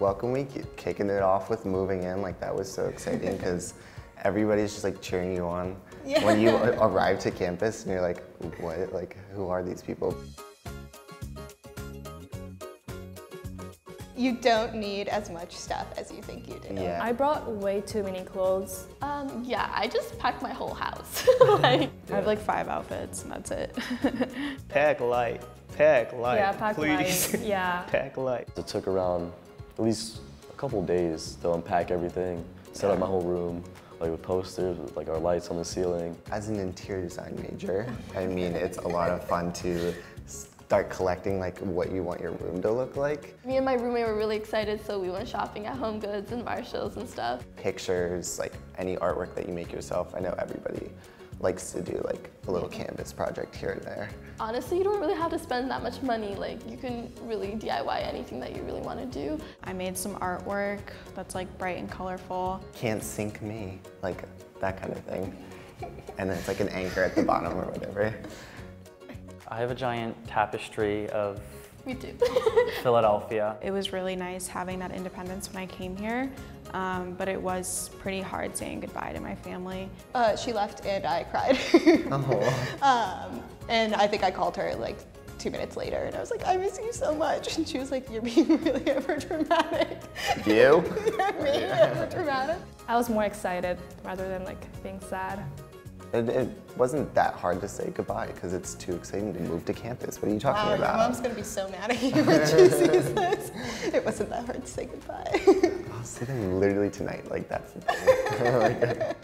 Welcome week, kicking it off with moving in, like that was so exciting because everybody's just like cheering you on. Yeah. When you arrive to campus and you're like, what, like who are these people? You don't need as much stuff as you think you do. Yeah. I brought way too many clothes. Um, yeah, I just packed my whole house. like, I have like five outfits and that's it. Pack light. Pack light. yeah, pack please. light. Yeah. Pack light. It took around at least a couple days to unpack everything, set up my whole room, like with posters, with like our lights on the ceiling. As an interior design major, I mean, it's a lot of fun to start collecting like what you want your room to look like. me and my roommate were really excited, so we went shopping at Home Goods and Marshalls and stuff. Pictures, like any artwork that you make yourself. I know everybody likes to do like a little canvas project here and there. Honestly, you don't really have to spend that much money. Like, you can really DIY anything that you really want to do. I made some artwork that's like bright and colorful. Can't sink me, like that kind of thing. And then it's like an anchor at the bottom or whatever. I have a giant tapestry of We do. Philadelphia. It was really nice having that independence when I came here, um, but it was pretty hard saying goodbye to my family. Uh, she left and I cried. um, and I think I called her like two minutes later and I was like, I miss you so much. And she was like, you're being really over dramatic. You? Me, over dramatic. I was more excited rather than like being sad. It, it wasn't that hard to say goodbye because it's too exciting to move to campus. What are you talking Wow, your about? mom's gonna be so mad at you when she sees this. It wasn't that hard to say goodbye. I'll see them literally tonight. Like that's the thing. Like,